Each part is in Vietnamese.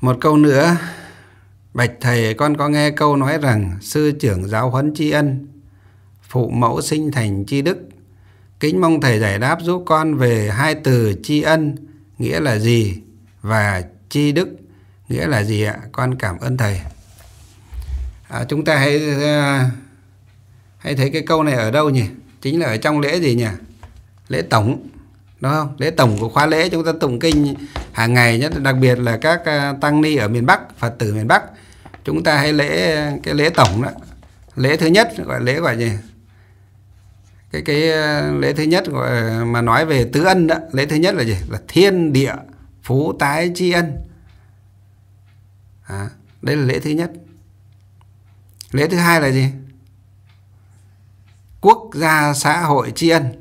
một câu nữa. Bạch thầy con có nghe câu nói rằng sư trưởng giáo huấn tri ân phụ mẫu sinh thành tri đức. Kính mong thầy giải đáp giúp con về hai từ tri ân nghĩa là gì và tri đức nghĩa là gì ạ? Con cảm ơn thầy. À, chúng ta hãy ờ, hãy thấy cái câu này ở đâu nhỉ? Chính là ở trong lễ gì nhỉ? Lễ tổng đúng không? Lễ tổng của khóa lễ chúng ta tụng kinh hàng ngày nhất đặc biệt là các à, tăng ni ở miền Bắc Phật tử miền Bắc. Chúng ta hay lễ cái lễ tổng đó. Lễ thứ nhất gọi lễ gọi gì? Cái cái à, lễ thứ nhất gọi à, mà nói về tứ ân đó. Lễ thứ nhất là gì? Là thiên địa phú tái tri ân. À, đây là lễ thứ nhất. Lễ thứ hai là gì? Quốc gia xã hội tri ân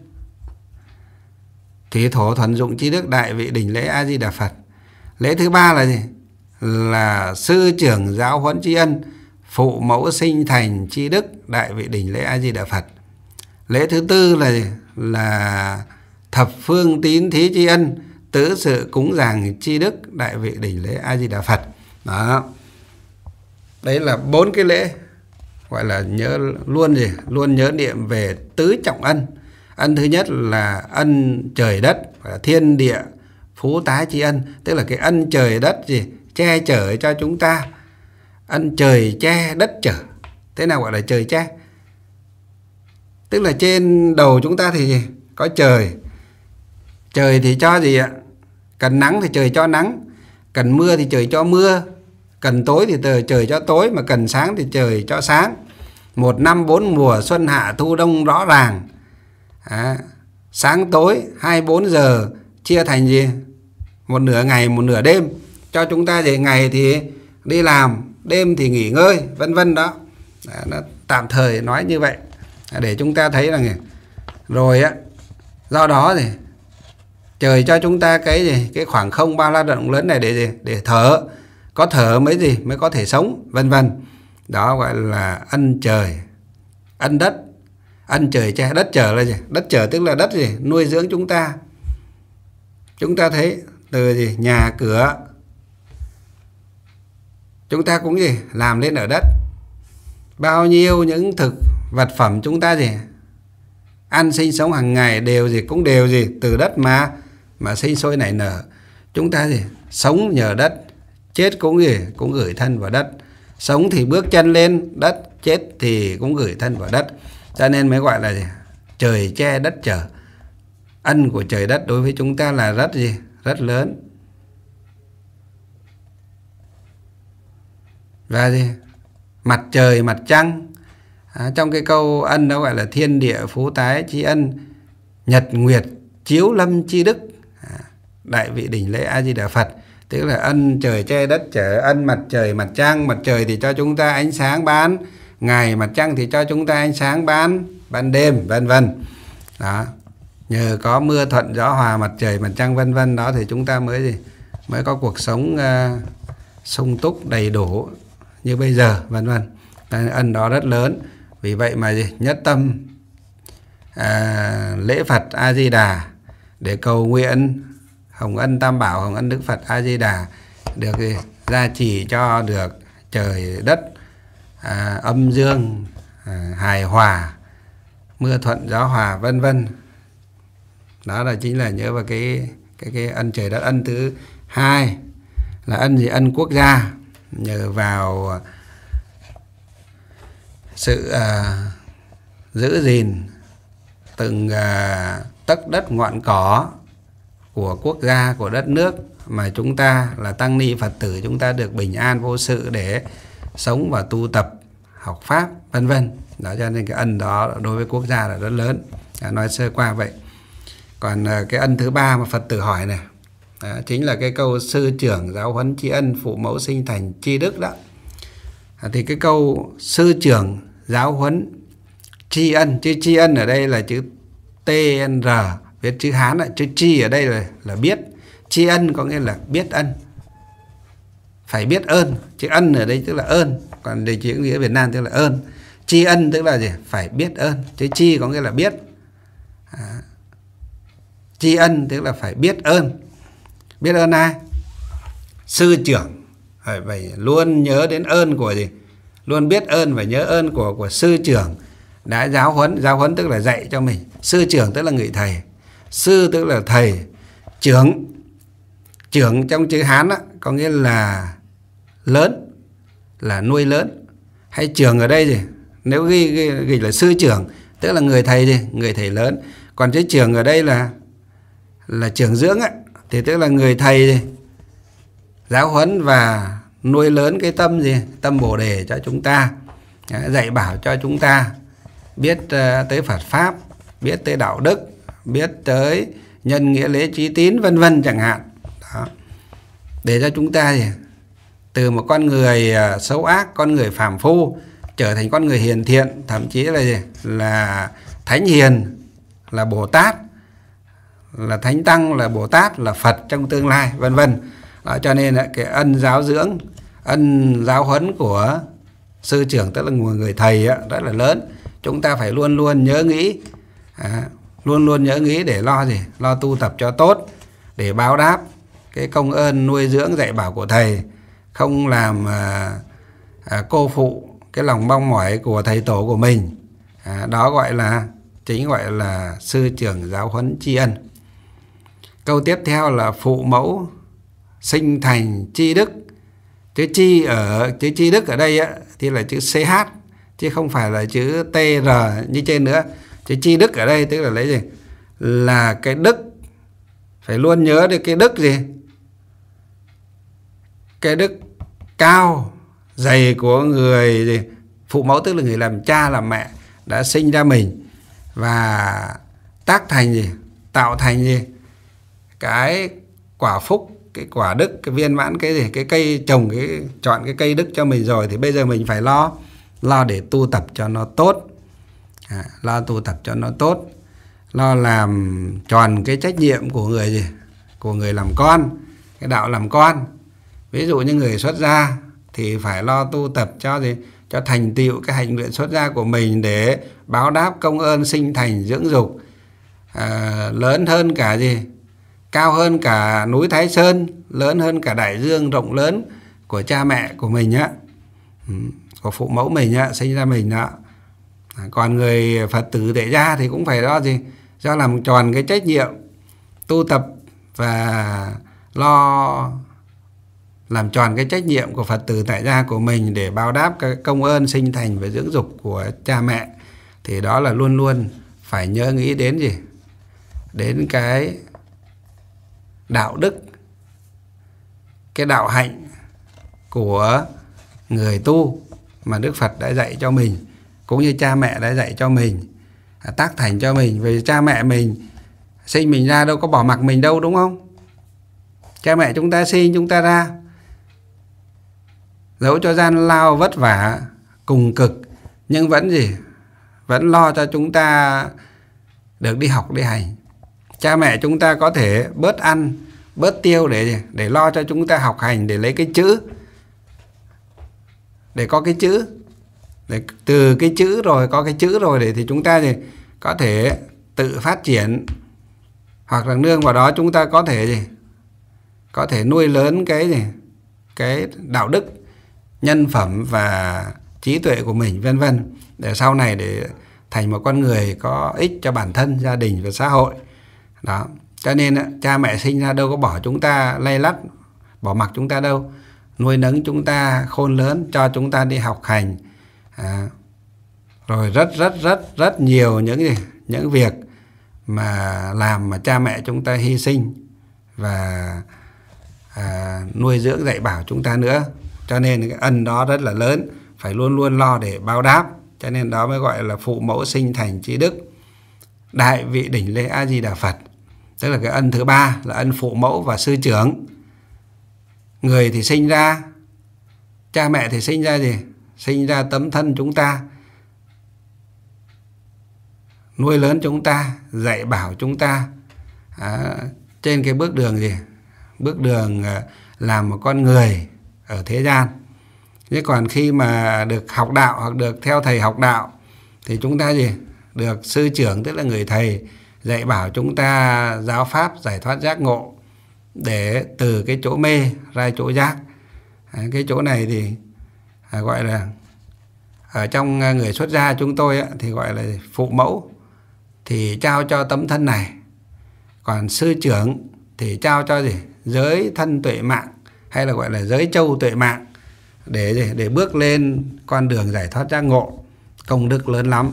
thủy thổ thuần dụng chi đức đại vị đỉnh lễ a di đà phật. Lễ thứ ba là gì? Là sư trưởng giáo huấn tri ân, phụ mẫu sinh thành tri đức đại vị đỉnh lễ a di đà phật. Lễ thứ tư là gì? là thập phương tín thí tri ân, tứ sự cúng dường tri đức đại vị đỉnh lễ a di đà phật. Đó. Đấy là bốn cái lễ, gọi là nhớ, luôn gì? Luôn nhớ niệm về tứ trọng ân ân thứ nhất là ân trời đất thiên địa phú tái tri ân. Tức là cái ân trời đất gì? Che chở cho chúng ta. Ân trời che đất chở. Thế nào gọi là trời che? Tức là trên đầu chúng ta thì có trời. Trời thì cho gì ạ? Cần nắng thì trời cho nắng. Cần mưa thì trời cho mưa. Cần tối thì trời, trời cho tối mà cần sáng thì trời cho sáng. Một năm bốn mùa xuân hạ thu đông rõ ràng à, sáng tối 24 giờ chia thành gì? Một nửa ngày một nửa đêm. Cho chúng ta về ngày thì đi làm đêm thì nghỉ ngơi vân vân đó. À, nó tạm thời nói như vậy. À, để chúng ta thấy rằng rồi á do đó thì trời cho chúng ta cái gì? Cái khoảng không bao la rộng lớn này để gì? Để thở. Có thở mới gì? Mới có thể sống vân vân. Đó gọi là ân trời ân đất ăn trời cha đất trở là gì? Đất trở tức là đất gì? Nuôi dưỡng chúng ta. Chúng ta thấy từ gì? Nhà, cửa. Chúng ta cũng gì? Làm lên ở đất. Bao nhiêu những thực vật phẩm chúng ta gì? Ăn, sinh sống hàng ngày đều gì? Cũng đều gì? Từ đất mà mà sinh sôi nảy nở. Chúng ta gì? Sống nhờ đất. Chết cũng gì? Cũng gửi thân vào đất. Sống thì bước chân lên đất. Chết thì cũng gửi thân vào đất cho nên mới gọi là gì? trời che đất chở. Ân của trời đất đối với chúng ta là rất gì? Rất lớn. Và gì? Mặt trời mặt trăng. À, trong cái câu ân đó gọi là thiên địa phú tái chi ân nhật nguyệt chiếu lâm chi đức. À, đại vị đỉnh lễ a di đà phật. Tức là ân trời che đất trở ân mặt trời mặt trăng. Mặt trời thì cho chúng ta ánh sáng ban ngày mặt trăng thì cho chúng ta ánh sáng ban ban đêm vân vân. Đó. Nhờ có mưa thuận gió hòa mặt trời mặt trăng vân vân. Đó thì chúng ta mới gì? Mới có cuộc sống uh, sung túc đầy đủ như bây giờ vân vân. Ân đó rất lớn. Vì vậy mà gì? Nhất tâm à, lễ Phật A Di Đà để cầu nguyện hồng ân tam bảo hồng ân đức Phật A Di Đà được gì? Gia trì cho được trời đất à, âm dương à, hài hòa mưa thuận gió hòa vân vân. Đó là chính là nhớ vào cái cái cái ân trời đất ân thứ hai là ân gì? Ân quốc gia. Nhờ vào sự à, giữ gìn từng à, tấc đất ngọn cỏ của quốc gia của đất nước mà chúng ta là tăng ni phật tử chúng ta được bình an vô sự để sống và tu tập học pháp vân vân. Đó cho nên cái ân đó đối với quốc gia là rất lớn. À, nói sơ qua vậy. Còn à, cái ân thứ ba mà phật tử hỏi này à, chính là cái câu sư trưởng giáo huấn tri ân phụ mẫu sinh thành tri đức đó. À, thì cái câu sư trưởng giáo huấn tri ân chữ tri ân ở đây là chữ tn r viết chữ hán lại chữ tri ở đây là là biết. Tri ân có nghĩa là biết ân phải biết ơn. Chữ ân ở đây tức là ơn. Còn để chữ nghĩa Việt Nam tức là ơn. Tri ân tức là gì? Phải biết ơn. Chữ chi có nghĩa là biết. À. tri ân tức là phải biết ơn. Biết ơn ai? Sư trưởng. Phải phải luôn nhớ đến ơn của gì? Luôn biết ơn và nhớ ơn của của sư trưởng. Đã giáo huấn giáo huấn tức là dạy cho mình. Sư trưởng tức là người thầy. Sư tức là thầy. Trưởng. Trưởng trong chữ hán á, có nghĩa là lớn là nuôi lớn. Hay trưởng ở đây gì nếu ghi, ghi, ghi là sư trưởng tức là người thầy gì người thầy lớn. Còn cái trưởng ở đây là là trưởng dưỡng á, thì tức là người thầy gì giáo huấn và nuôi lớn cái tâm gì tâm bồ đề cho chúng ta à, dạy bảo cho chúng ta biết à, tới Phật pháp biết tới đạo đức biết tới nhân nghĩa lễ trí tín vân vân chẳng hạn. Đó. Để cho chúng ta gì từ một con người à, xấu ác con người phàm phu trở thành con người hiền thiện thậm chí là gì? Là thánh hiền là bồ tát là thánh tăng là bồ tát là phật trong tương lai vân vân. Đó, cho nên cái ân giáo dưỡng ân giáo huấn của sư trưởng tức là nguồn người thầy đó rất là lớn. Chúng ta phải luôn luôn nhớ nghĩ à, luôn luôn nhớ nghĩ để lo gì? Lo tu tập cho tốt để báo đáp cái công ơn nuôi dưỡng dạy bảo của thầy không làm à, à, cô phụ cái lòng mong mỏi của thầy tổ của mình. À, đó gọi là chính gọi là sư trưởng giáo huấn tri ân. Câu tiếp theo là phụ mẫu sinh thành tri đức. Chữ chi ở chữ chi đức ở đây á, thì là chữ ch chứ không phải là chữ tr như trên nữa. Chữ chi đức ở đây tức là lấy gì? Là cái đức. Phải luôn nhớ được cái đức gì? Cái đức cao dày của người gì? Phụ mẫu tức là người làm cha làm mẹ đã sinh ra mình và tác thành gì? Tạo thành gì? Cái quả phúc cái quả đức cái viên mãn cái gì? Cái cây trồng cái chọn cái cây đức cho mình rồi thì bây giờ mình phải lo lo để tu tập cho nó tốt. À, lo tu tập cho nó tốt. Lo làm tròn cái trách nhiệm của người gì? Của người làm con cái đạo làm con ví dụ như người xuất gia thì phải lo tu tập cho gì? Cho thành tựu cái hành nguyện xuất gia của mình để báo đáp công ơn sinh thành dưỡng dục. À, lớn hơn cả gì? Cao hơn cả núi Thái Sơn lớn hơn cả đại dương rộng lớn của cha mẹ của mình á. Ừ, của phụ mẫu mình á sinh ra mình đó à, còn người Phật tử đệ gia thì cũng phải do gì? Do làm tròn cái trách nhiệm tu tập và lo làm tròn cái trách nhiệm của Phật tử tại gia của mình để báo đáp cái công ơn sinh thành và dưỡng dục của cha mẹ, thì đó là luôn luôn phải nhớ nghĩ đến gì? Đến cái đạo đức, cái đạo hạnh của người tu mà Đức Phật đã dạy cho mình, cũng như cha mẹ đã dạy cho mình à, tác thành cho mình. Vì cha mẹ mình sinh mình ra đâu có bỏ mặc mình đâu, đúng không? Cha mẹ chúng ta sinh chúng ta ra dẫu cho gian lao vất vả, cùng cực, nhưng vẫn gì? Vẫn lo cho chúng ta được đi học, đi hành. Cha mẹ chúng ta có thể bớt ăn, bớt tiêu để để lo cho chúng ta học hành, để lấy cái chữ. Để có cái chữ. Để từ cái chữ rồi, có cái chữ rồi để thì chúng ta thì có thể tự phát triển. Hoặc là nương vào đó chúng ta có thể gì? Có thể nuôi lớn cái gì? Cái đạo đức nhân phẩm và trí tuệ của mình vân vân. Để sau này để thành một con người có ích cho bản thân gia đình và xã hội. Đó. Cho nên cha mẹ sinh ra đâu có bỏ chúng ta lay lắt bỏ mặc chúng ta đâu. Nuôi nấng chúng ta khôn lớn cho chúng ta đi học hành. À, rồi rất rất rất rất nhiều những gì những việc mà làm mà cha mẹ chúng ta hy sinh và à, nuôi dưỡng dạy bảo chúng ta nữa cho nên cái ân đó rất là lớn phải luôn luôn lo để báo đáp. Cho nên đó mới gọi là phụ mẫu sinh thành trí đức đại vị đỉnh lễ a di đà phật. Tức là cái ân thứ ba là ân phụ mẫu và sư trưởng. Người thì sinh ra cha mẹ thì sinh ra gì? Sinh ra tấm thân chúng ta nuôi lớn chúng ta dạy bảo chúng ta. À, trên cái bước đường gì? Bước đường à, làm một con người ở thế gian. Thế còn khi mà được học đạo hoặc được theo thầy học đạo thì chúng ta gì? Được sư trưởng tức là người thầy dạy bảo chúng ta giáo pháp giải thoát giác ngộ để từ cái chỗ mê ra chỗ giác. Cái chỗ này thì à, gọi là ở trong à, người xuất gia chúng tôi á, thì gọi là phụ mẫu thì trao cho tấm thân này. Còn sư trưởng thì trao cho gì? Giới thân tuệ mạng hay là gọi là giới châu tuệ mạng để để bước lên con đường giải thoát giác ngộ, công đức lớn lắm.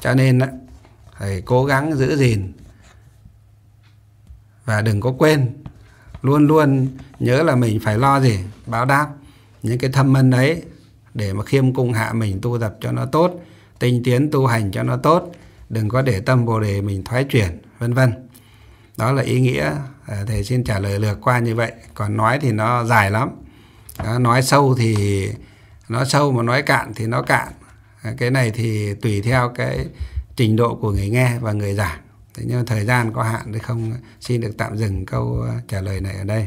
Cho nên phải cố gắng giữ gìn và đừng có quên, luôn luôn nhớ là mình phải lo gì, báo đáp những cái thâm ân ấy để mà khiêm cung hạ mình, tu tập cho nó tốt, tinh tiến tu hành cho nó tốt, đừng có để tâm bồ đề mình thoái chuyển, vân vân đó là ý nghĩa à, thầy xin trả lời lược qua như vậy. Còn nói thì nó dài lắm. Đó, nói sâu thì nó sâu mà nói cạn thì nó cạn. À, cái này thì tùy theo cái trình độ của người nghe và người giảng. Thế nhưng thời gian có hạn thì không xin được tạm dừng câu à, trả lời này ở đây.